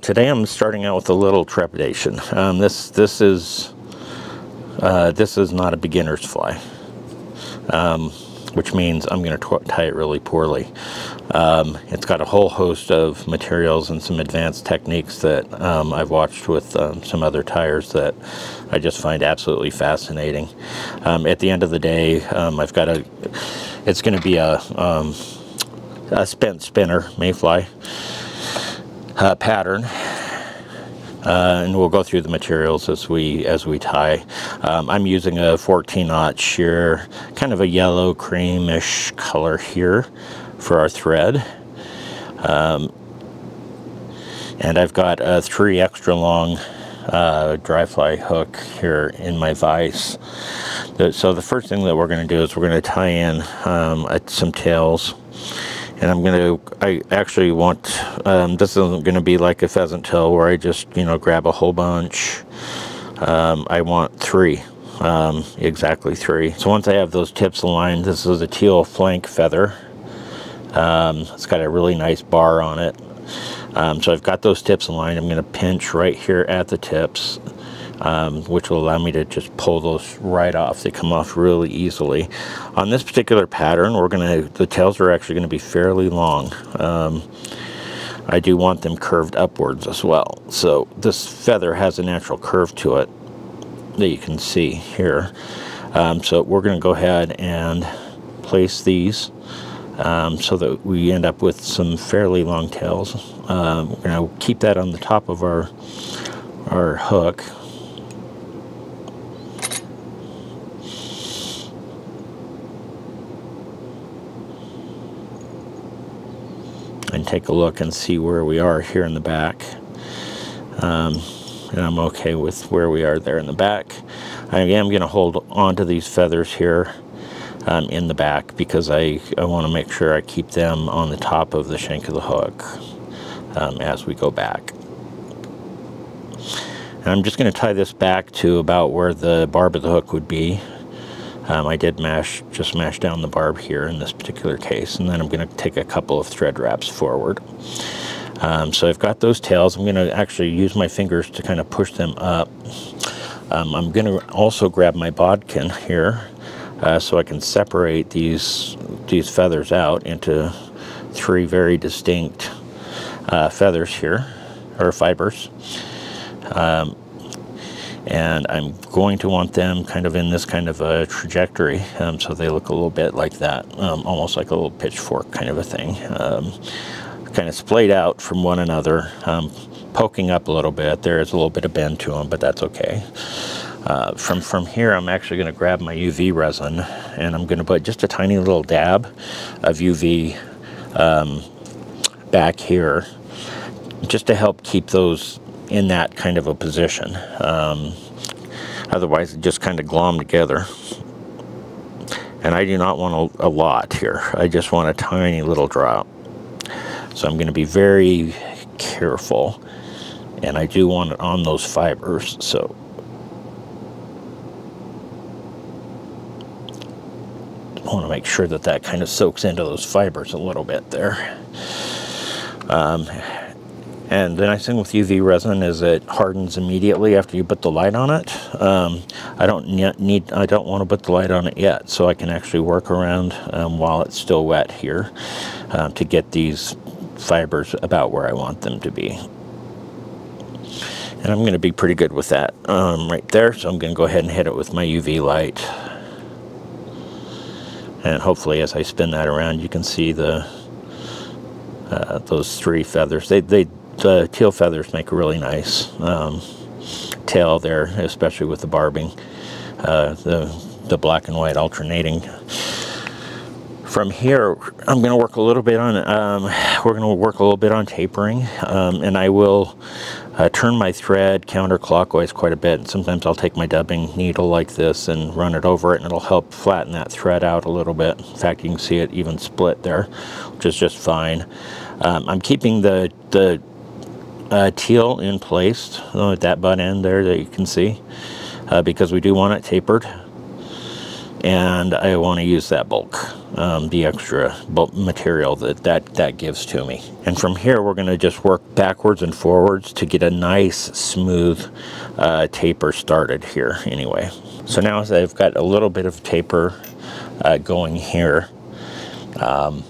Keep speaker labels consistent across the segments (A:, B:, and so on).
A: today I'm starting out with a little trepidation. Um, this this is uh, this is not a beginner's fly, um, which means I'm going to tie it really poorly. Um, it's got a whole host of materials and some advanced techniques that um, I've watched with um, some other tyers that I just find absolutely fascinating. Um, at the end of the day, I've got a, it's going to be a, a spent spinner mayfly uh, pattern. Uh, and we'll go through the materials as we as we tie. Um, I'm using a 14 aught Sheer, kind of a yellow creamish color here for our thread. Um, and I've got a three extra long uh, dry fly hook here in my vise. So the first thing that we're going to do is we're going to tie in um, some tails and I'm going to, I actually want, um, this isn't going to be like a pheasant tail where I just, you know, grab a whole bunch. Um, I want three, um, exactly three. So once I have those tips aligned, this is a teal flank feather. Um, it's got a really nice bar on it. Um, so I've got those tips aligned. I'm going to pinch right here at the tips um, which will allow me to just pull those right off. They come off really easily. On this particular pattern, we're going to, the tails are actually going to be fairly long. Um, I do want them curved upwards as well. So this feather has a natural curve to it that you can see here. Um, so we're going to go ahead and place these um, so that we end up with some fairly long tails. Um, we're going to keep that on the top of our our hook and take a look and see where we are here in the back. Um, and I'm okay with where we are there in the back. I am going to hold onto these feathers here um, in the back because I, I want to make sure I keep them on the top of the shank of the hook um, as we go back. And I'm just going to tie this back to about where the barb of the hook would be um, I did mash, just mash down the barb here in this particular case, and then I'm going to take a couple of thread wraps forward. Um, so I've got those tails. I'm going to actually use my fingers to kind of push them up. Um, I'm going to also grab my bodkin here uh, so I can separate these, these feathers out into three very distinct uh, feathers here, or fibers. Um, and I'm going to want them kind of in this kind of a trajectory um, so they look a little bit like that um, almost like a little pitchfork kind of a thing um, kind of splayed out from one another um, poking up a little bit. There is a little bit of bend to them but that's okay. Uh, from from here I'm actually going to grab my UV resin and I'm going to put just a tiny little dab of UV um, back here just to help keep those in that kind of a position. Um, otherwise, it just kind of glom together. And I do not want a, a, lot here. I just want a tiny little drop. So I'm going to be very careful. And I do want it on those fibers. So I want to make sure that that kind of soaks into those fibers a little bit there. Um, and the nice thing with UV resin is it hardens immediately after you put the light on it. Um, I don't need, I don't want to put the light on it yet, so I can actually work around um, while it's still wet here um, to get these fibers about where I want them to be. And I'm going to be pretty good with that um, right there, so I'm going to go ahead and hit it with my UV light. And hopefully as I spin that around, you can see the uh, those three feathers. They, they the teal feathers make a really nice um, tail there, especially with the barbing, uh, the, the black and white alternating. From here, I'm going to work a little bit on, um, we're going to work a little bit on tapering, um, and I will uh, turn my thread counterclockwise quite a bit. And sometimes I'll take my dubbing needle like this and run it over it, and it'll help flatten that thread out a little bit. In fact, you can see it even split there, which is just fine. Um, I'm keeping the, the uh, teal in place uh, at that butt end there that you can see uh, because we do want it tapered and I want to use that bulk um, the extra bulk material that, that that gives to me. And from here, we're going to just work backwards and forwards to get a nice, smooth uh, taper started here anyway. So now as I've got a little bit of taper uh, going here, um,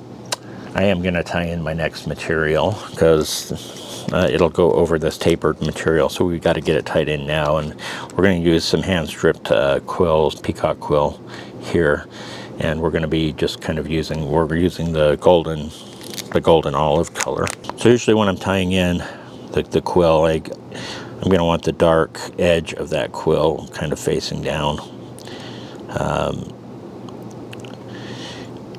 A: I am going to tie in my next material because uh, it'll go over this tapered material. So we've got to get it tied in now. And we're going to use some hand stripped uh, quills, peacock quill here. And we're going to be just kind of using, we're using the golden, the golden olive color. So usually when I'm tying in the, the quill, I, I'm going to want the dark edge of that quill kind of facing down. Um,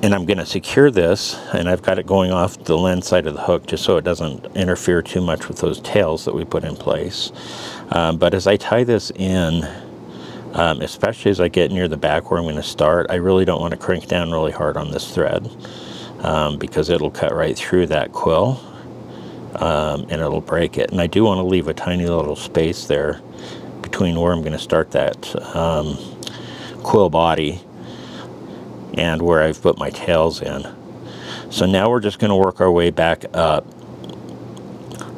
A: and I'm going to secure this and I've got it going off the lens side of the hook just so it doesn't interfere too much with those tails that we put in place. Um, but as I tie this in, um, especially as I get near the back where I'm going to start, I really don't want to crank down really hard on this thread um, because it'll cut right through that quill um, and it'll break it. And I do want to leave a tiny little space there between where I'm going to start that um, quill body and where I've put my tails in. So now we're just going to work our way back up.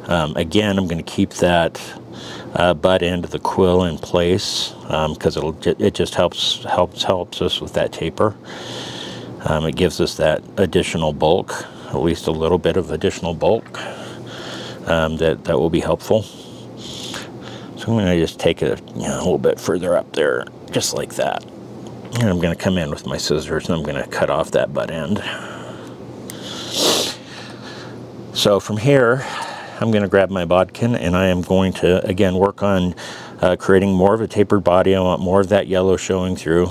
A: Um, again, I'm going to keep that uh, butt end of the quill in place because um, it just helps helps helps us with that taper. Um, it gives us that additional bulk, at least a little bit of additional bulk um, that that will be helpful. So I'm going to just take it you know, a little bit further up there, just like that. And I'm going to come in with my scissors and I'm going to cut off that butt end. So from here, I'm going to grab my bodkin and I am going to, again, work on uh, creating more of a tapered body. I want more of that yellow showing through.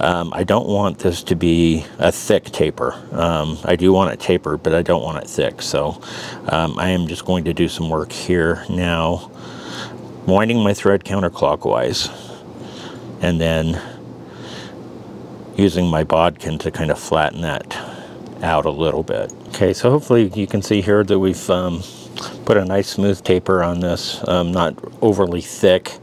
A: Um, I don't want this to be a thick taper. Um, I do want it tapered, but I don't want it thick. So um, I am just going to do some work here now, winding my thread counterclockwise. And then using my bodkin to kind of flatten that out a little bit. Okay, so hopefully you can see here that we've um, put a nice smooth taper on this, um, not overly thick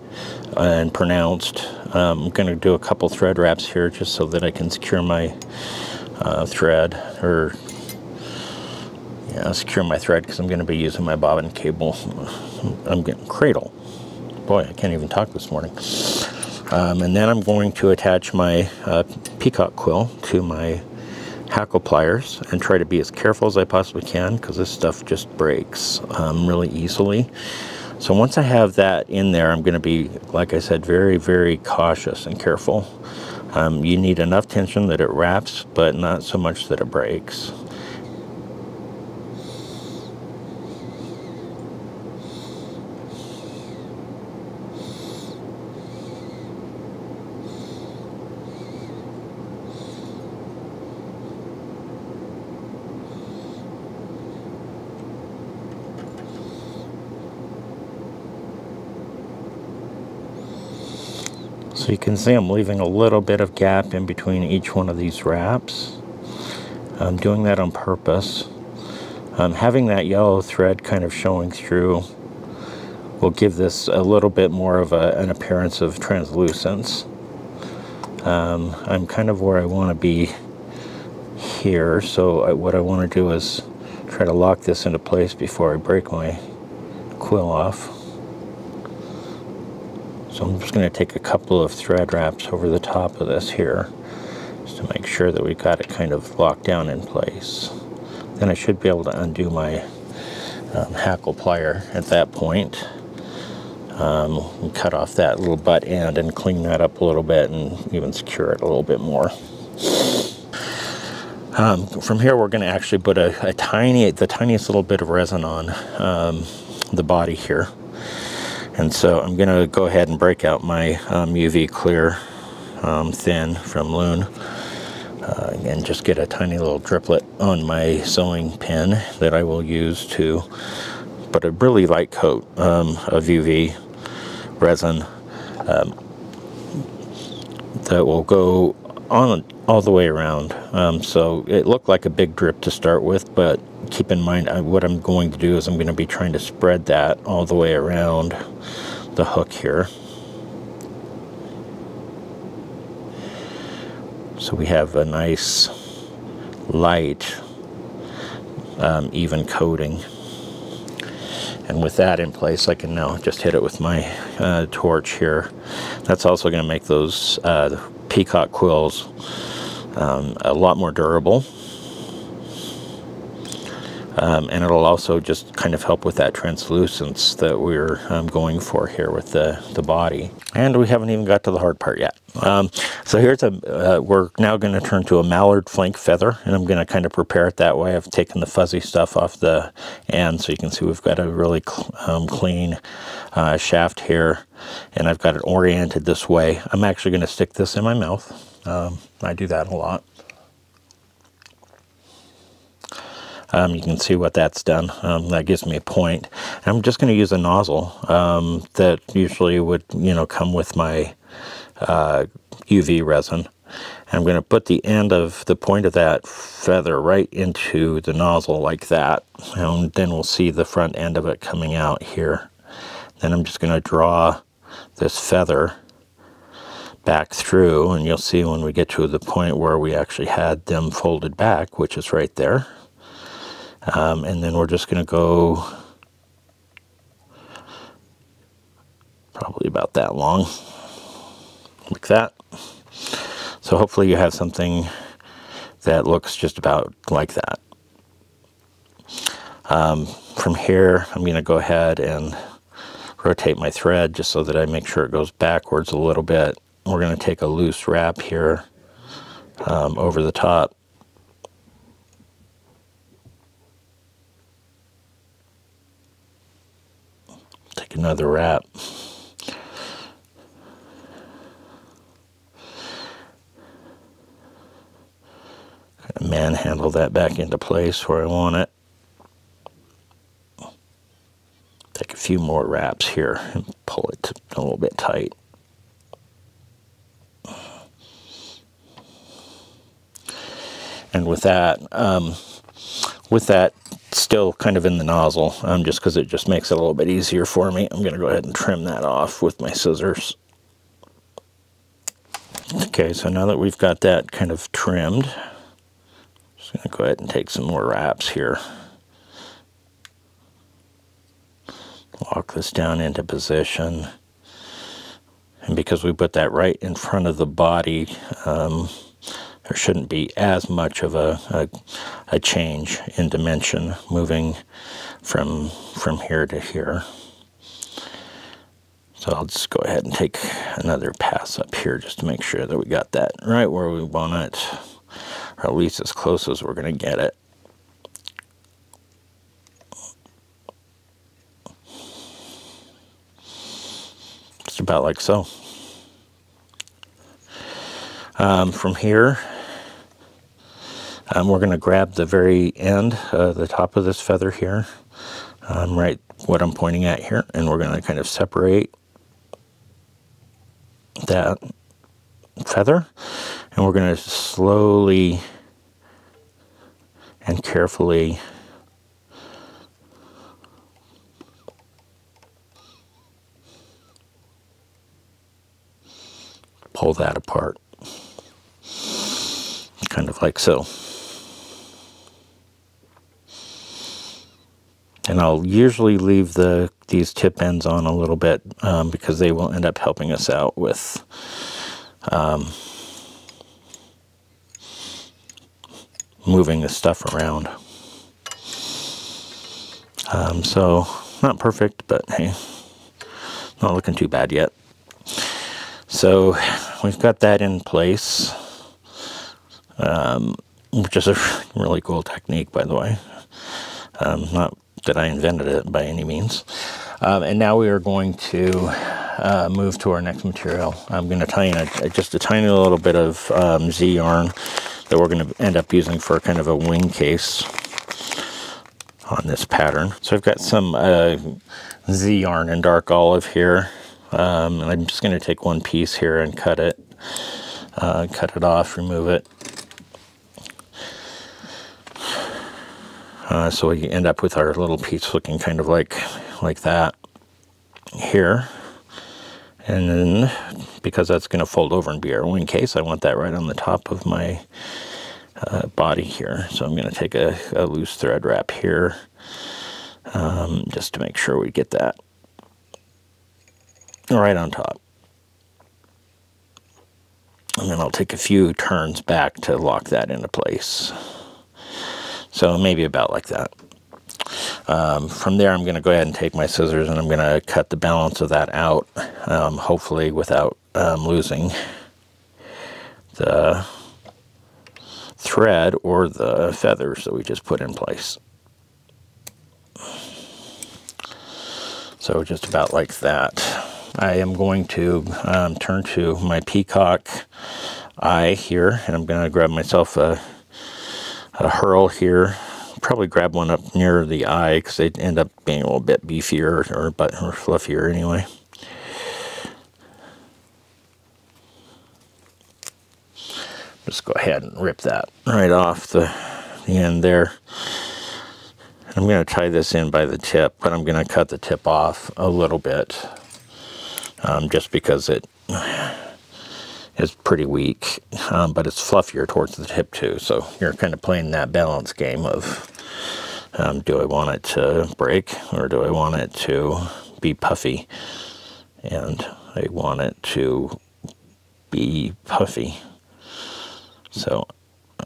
A: and pronounced. Um, I'm going to do a couple thread wraps here just so that I can secure my uh, thread or yeah, secure my thread because I'm going to be using my bobbin cable. I'm getting cradle. Boy, I can't even talk this morning. Um, and then I'm going to attach my uh, peacock quill to my hackle pliers and try to be as careful as I possibly can because this stuff just breaks um, really easily. So once I have that in there, I'm going to be, like I said, very, very cautious and careful. Um, you need enough tension that it wraps, but not so much that it breaks. So you can see I'm leaving a little bit of gap in between each one of these wraps. I'm doing that on purpose. Um, having that yellow thread kind of showing through will give this a little bit more of a, an appearance of translucence. Um, I'm kind of where I want to be here, so I, what I want to do is try to lock this into place before I break my quill off. So I'm just going to take a couple of thread wraps over the top of this here just to make sure that we've got it kind of locked down in place. Then I should be able to undo my um, hackle plier at that point. Um, cut off that little butt end and clean that up a little bit and even secure it a little bit more. Um, from here, we're going to actually put a, a, tiny, the tiniest little bit of resin on um, the body here. And so I'm going to go ahead and break out my um, UV clear um, thin from Loon. Uh, and just get a tiny little driplet on my sewing pin that I will use to put a really light coat um, of UV resin um, that will go on all the way around. Um, so it looked like a big drip to start with, but keep in mind I, what I'm going to do is I'm going to be trying to spread that all the way around the hook here. So we have a nice light, um, even coating. And with that in place, I can now just hit it with my uh, torch here. That's also going to make those uh, peacock quills um, a lot more durable. Um, and it'll also just kind of help with that translucence that we're um, going for here with the, the body. And we haven't even got to the hard part yet. Um, so here's a, uh, we're now going to turn to a mallard flank feather, and I'm going to kind of prepare it that way. I've taken the fuzzy stuff off the end, so you can see we've got a really cl um, clean uh, shaft here, and I've got it oriented this way. I'm actually going to stick this in my mouth. Um, I do that a lot. Um, you can see what that's done. Um, that gives me a point. I'm just going to use a nozzle um, that usually would, you know, come with my uh, UV resin. I'm going to put the end of the point of that feather right into the nozzle like that. And then we'll see the front end of it coming out here. Then I'm just going to draw this feather back through and you'll see when we get to the point where we actually had them folded back, which is right there. Um, and then we're just going to go probably about that long, like that. So hopefully you have something that looks just about like that. Um, from here, I'm going to go ahead and rotate my thread just so that I make sure it goes backwards a little bit. We're going to take a loose wrap here um, over the top Another wrap. manhandle that back into place where I want it. Take a few more wraps here and pull it a little bit tight. And with that, um, with that still kind of in the nozzle, um, just because it just makes it a little bit easier for me. I'm going to go ahead and trim that off with my scissors. Okay, so now that we've got that kind of trimmed, I'm just going to go ahead and take some more wraps here. Lock this down into position. And because we put that right in front of the body, um, there shouldn't be as much of a, a, a change in dimension moving from, from here to here. So I'll just go ahead and take another pass up here just to make sure that we got that right where we want it, or at least as close as we're going to get it. Just about like so. Um, from here, um, we're going to grab the very end, uh, the top of this feather here, um, right what I'm pointing at here, and we're going to kind of separate that feather, and we're going to slowly and carefully pull that apart, kind of like so. And I'll usually leave the these tip ends on a little bit um, because they will end up helping us out with um, moving the stuff around. Um, so, not perfect, but hey, not looking too bad yet. So, we've got that in place, um, which is a really cool technique, by the way. Um, not that I invented it by any means. Um, and now we are going to uh, move to our next material. I'm going to tie in a, just a tiny little bit of um, Z yarn that we're going to end up using for kind of a wing case on this pattern. So I've got some uh, Z yarn in dark olive here. Um, and I'm just going to take one piece here and cut it, uh, cut it off, remove it. Uh, so we end up with our little piece looking kind of like like that here. And then because that's going to fold over and be our wing case, I want that right on the top of my uh, body here. So I'm going to take a, a, loose thread wrap here um, just to make sure we get that right on top. And then I'll take a few turns back to lock that into place. So maybe about like that. Um, from there, I'm going to go ahead and take my scissors and I'm going to cut the balance of that out, um, hopefully without um, losing the thread or the feathers that we just put in place. So just about like that. I am going to um, turn to my peacock eye here and I'm going to grab myself a, a herl here probably grab one up near the eye because they end up being a little bit beefier or, but, or fluffier anyway. Just go ahead and rip that right off the, the end there. I'm going to tie this in by the tip, but I'm going to cut the tip off a little bit um, just because it is pretty weak, um, but it's fluffier towards the tip too. So you're kind of playing that balance game of um, do I want it to break or do I want it to be puffy? And I want it to be puffy. So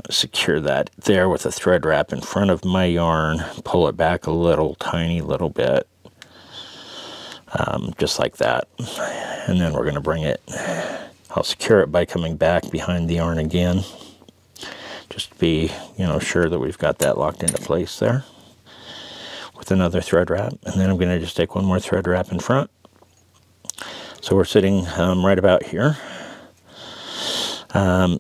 A: secure that there with a thread wrap in front of my yarn, pull it back a little, tiny little bit, um, just like that. And then we're going to bring it, I'll secure it by coming back behind the yarn again, just to be, you know, sure that we've got that locked into place there with another thread wrap. And then I'm going to just take one more thread wrap in front. So we're sitting um, right about here. Um,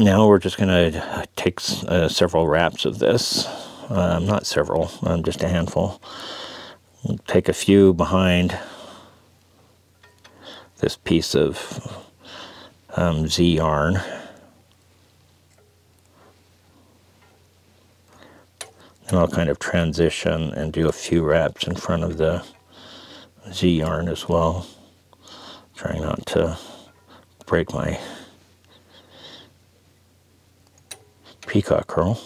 A: now we're just going to take uh, several wraps of this. Um, not several, um, just a handful. take a few behind this piece of um, Z yarn. and I'll kind of transition and do a few wraps in front of the Z yarn as well trying not to break my peacock herl.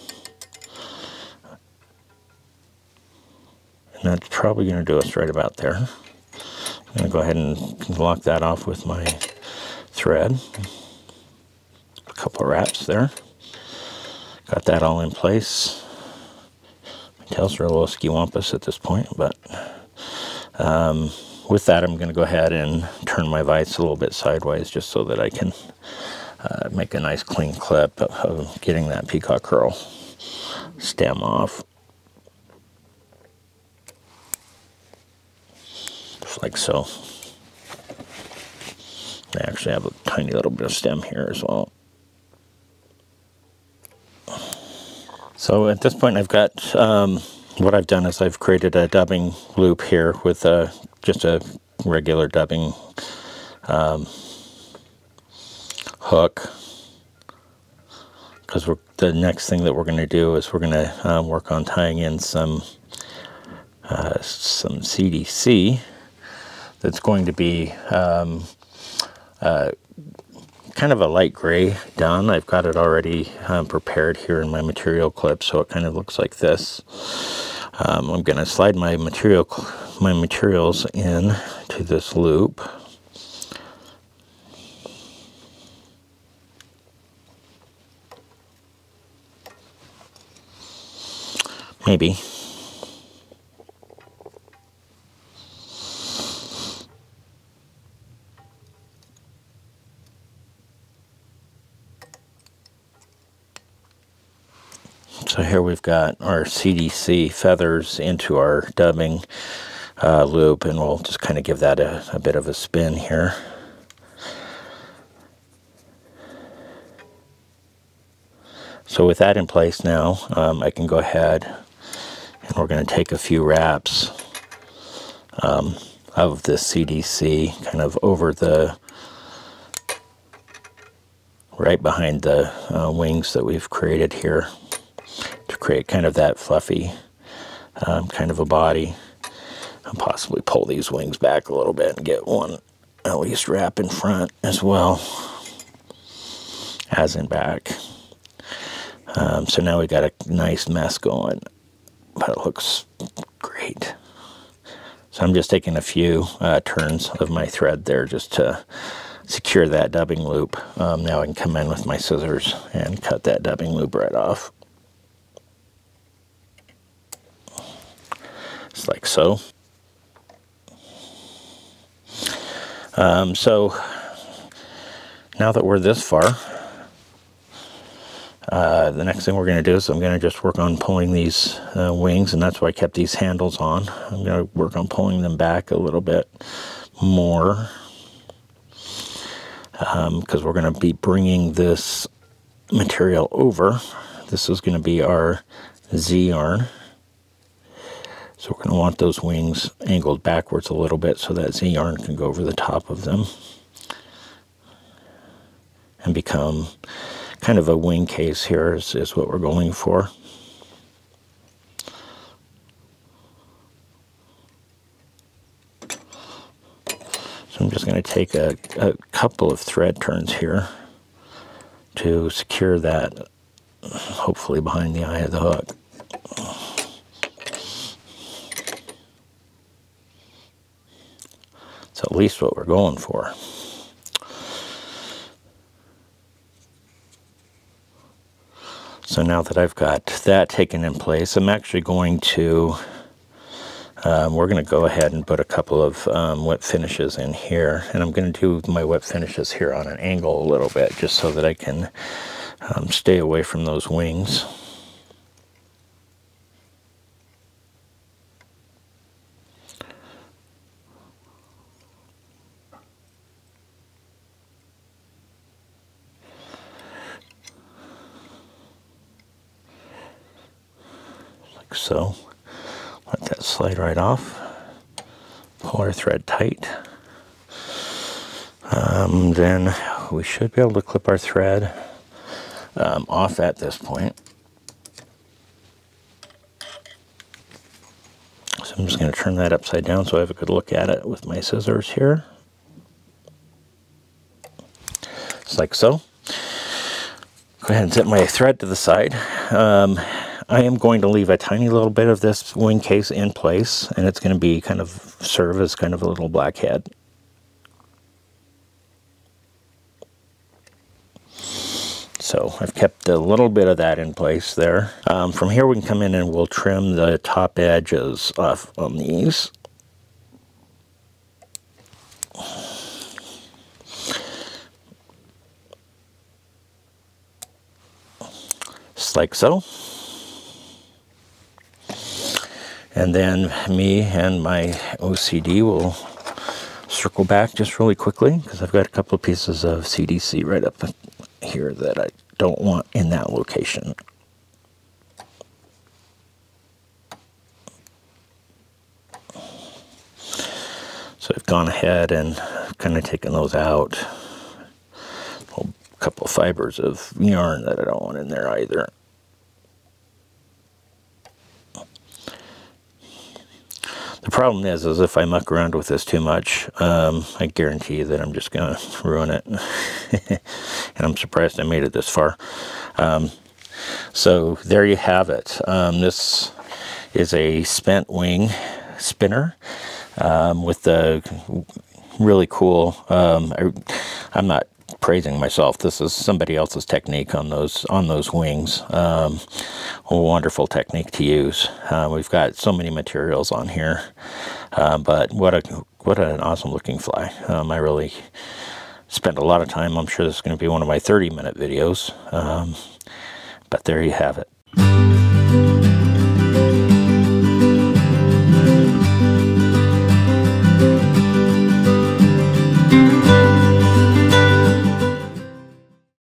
A: and that's probably going to do us right about there I'm going to go ahead and lock that off with my thread. A couple of wraps there. Got that all in place. My tails are a little skiwampus at this point, but um, with that I'm going to go ahead and turn my vise a little bit sideways just so that I can uh, make a nice clean clip of getting that peacock herl stem off. So. I actually have a tiny little bit of stem here as well. So at this point I've got, um, what I've done is I've created a dubbing loop here with a, just a regular dubbing um, hook. Because the next thing that we're going to do is we're going to um, work on tying in some uh, some CDC that's going to be um, uh, kind of a light gray dun. I've got it already um, prepared here in my material clip, so it kind of looks like this. Um, I'm going to slide my material my materials in to this loop. Maybe. So here we've got our CDC feathers into our dubbing uh, loop and we'll just kind of give that a, a bit of a spin here. So with that in place now, um, I can go ahead and we're going to take a few wraps um, of the CDC kind of over the right behind the uh, wings that we've created here create kind of that fluffy um, kind of a body. And possibly pull these wings back a little bit and get one at least wrap in front as well as in back. Um, so now we've got a nice mess going, but it looks great. So I'm just taking a few uh, turns of my thread there just to secure that dubbing loop. Um, now I can come in with my scissors and cut that dubbing loop right off. Like so. Um, so now that we're this far, uh, the next thing we're going to do is I'm going to just work on pulling these uh, wings, and that's why I kept these handles on. I'm going to work on pulling them back a little bit more because um, we're going to be bringing this material over. This is going to be our Z yarn. So we're going to want those wings angled backwards a little bit so that Z yarn can go over the top of them and become kind of a wing case here is, is what we're going for. So I'm just going to take a, a couple of thread turns here to secure that hopefully behind the eye of the hook. It's at least what we're going for. So now that I've got that taken in place, I'm actually going to, um, we're going to go ahead and put a couple of um, whip finishes in here. And I'm going to do my whip finishes here on an angle a little bit just so that I can um, stay away from those wings. so. Let that slide right off. Pull our thread tight. Um, then we should be able to clip our thread um, off at this point. So I'm just going to turn that upside down so I have a good look at it with my scissors here. Just like so. Go ahead and set my thread to the side. Um, I am going to leave a tiny little bit of this wing case in place and it's going to be kind of serve as kind of a little blackhead. So I've kept a little bit of that in place there. Um, from here we can come in and we'll trim the top edges off on these. Just like so. And then me and my OCD will circle back just really quickly because I've got a couple of pieces of CDC right up here that I don't want in that location. So I've gone ahead and kind of taken those out. A couple fibers of yarn that I don't want in there either. The problem is, is if I muck around with this too much, um, I guarantee you that I'm just going to ruin it. and I'm surprised I made it this far. Um, so there you have it. Um, this is a spent wing spinner um, with the really cool, um, I, I'm not praising myself. This is somebody else's technique on those on those wings. Um, a wonderful technique to use. Uh, we've got so many materials on here, uh, but what a what an awesome looking fly. Um, I really spent a lot of time. I'm sure this is going to be one of my 30 minute videos. Um, but there you have it.